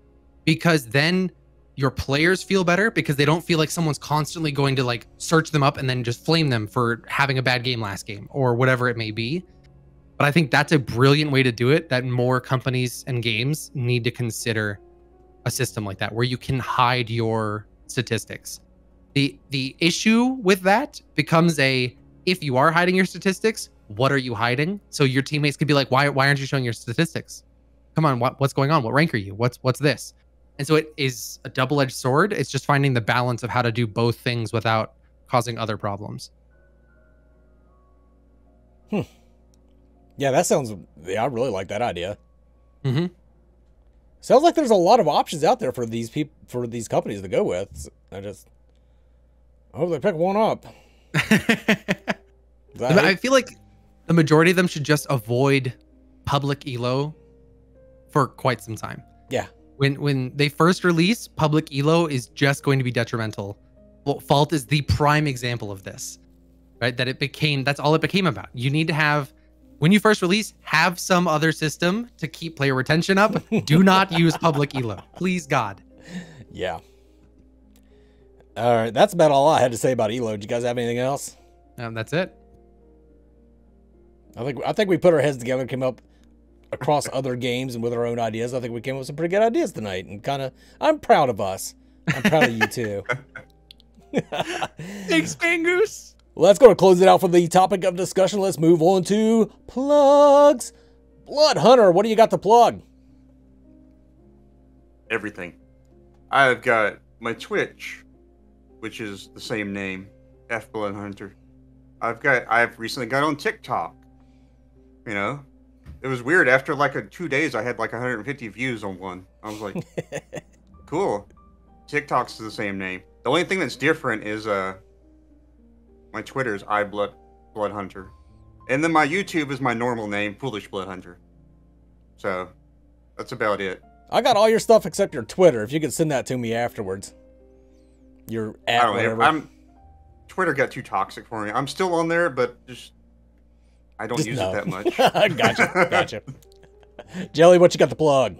because then your players feel better because they don't feel like someone's constantly going to like search them up and then just flame them for having a bad game last game or whatever it may be. But I think that's a brilliant way to do it that more companies and games need to consider a system like that where you can hide your statistics. The the issue with that becomes a if you are hiding your statistics, what are you hiding? So your teammates could be like, why why aren't you showing your statistics? Come on, what what's going on? What rank are you? What's what's this? And so it is a double-edged sword. It's just finding the balance of how to do both things without causing other problems. Hmm. yeah, that sounds. Yeah, I really like that idea. hmm Sounds like there's a lot of options out there for these people for these companies to go with. I just I hope they pick one up. I I feel like the majority of them should just avoid public elo for quite some time. Yeah. When when they first release, public elo is just going to be detrimental. Well, Fault is the prime example of this. Right? That it became that's all it became about. You need to have when you first release, have some other system to keep player retention up. Do not use public elo. Please God. yeah. All right, that's about all I had to say about Elo. Do you guys have anything else? Um, that's it. I think I think we put our heads together, came up across other games and with our own ideas. I think we came up with some pretty good ideas tonight, and kind of I'm proud of us. I'm proud of you too. Thanks, Mangoose. Let's go to close it out for the topic of discussion. Let's move on to plugs. Blood Hunter, what do you got to plug? Everything. I've got my Twitch, which is the same name, F Blood Hunter. I've got. I've recently got on TikTok. You know, it was weird. After like a, two days, I had like 150 views on one. I was like, cool. TikTok's the same name. The only thing that's different is uh, my Twitter is I Blood Blood Hunter, and then my YouTube is my normal name, Foolish Blood Hunter. So, that's about it. I got all your stuff except your Twitter. If you could send that to me afterwards. Your I don't whatever. I'm Twitter got too toxic for me. I'm still on there, but just I don't Just use no. it that much. gotcha, gotcha. Jelly, what you got the plug?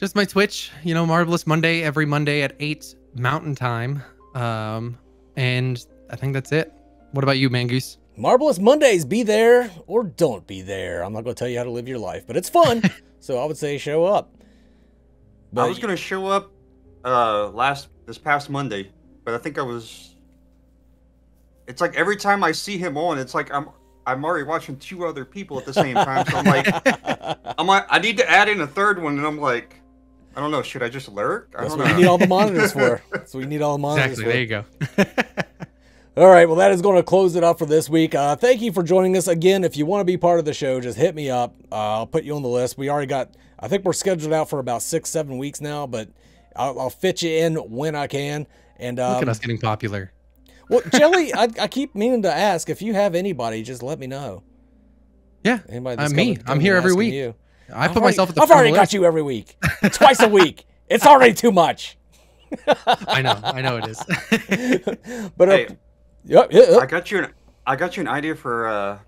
just my Twitch, you know, Marvelous Monday every Monday at 8 Mountain Time. Um, and I think that's it. What about you, Mangoose? Marvelous Mondays, be there or don't be there. I'm not going to tell you how to live your life, but it's fun. so I would say show up. I was gonna show up uh last this past Monday, but I think I was. It's like every time I see him on, it's like I'm I'm already watching two other people at the same time. So I'm like, I'm like, I need to add in a third one, and I'm like, I don't know, should I just lurk? I That's don't what you know. need all the monitors for. That's what you need all the monitors Exactly. There you go. All right, well, that is going to close it up for this week. Uh, thank you for joining us again. If you want to be part of the show, just hit me up. Uh, I'll put you on the list. We already got, I think we're scheduled out for about six, seven weeks now, but I'll, I'll fit you in when I can. And Look um, at us getting popular. Well, Jelly, I, I keep meaning to ask if you have anybody, just let me know. Yeah. Anybody Uh, that's me. coming- I'm here every week. You. I I've put already- myself at the I've front already of the got you every week, twice a week. It's already too much. I know. I know it is. but uh, Hey, yep, yep, I got you an I got you an idea for uh,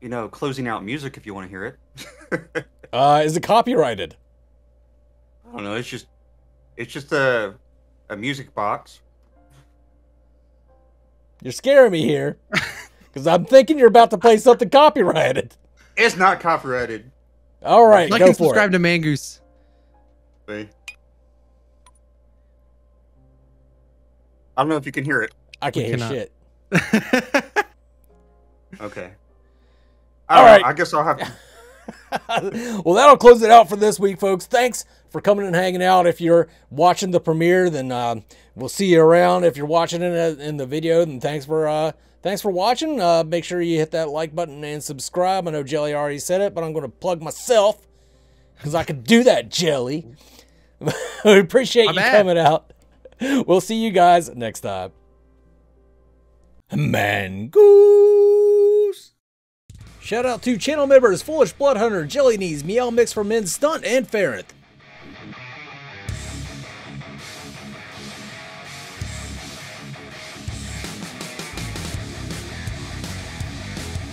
you know, closing out music if you want to hear it. Uh, is it copyrighted? I don't know. It's just, it's just a, a music box. You're scaring me here because I'm thinking you're about to play something copyrighted. It's not copyrighted. All right, like go and for subscribe it. to Mangoose. See? I don't know if you can hear it. I can't hear cannot. shit. Okay. All All right. right. I guess I'll have. To, well, that'll close it out for this week, folks. Thanks for coming and hanging out. If you're watching the premiere, then uh, we'll see you around. If you're watching it in the video, then thanks for uh, thanks for watching. Uh, make sure you hit that like button and subscribe. I know Jelly already said it, but I'm going to plug myself because I can do that, Jelly. we appreciate you coming out. We'll see you guys next time. Mangoose. Shout out to channel members Foolish Bloodhunter, Jelly Knees, Meow Mix for Men, Stunt, and Ferret.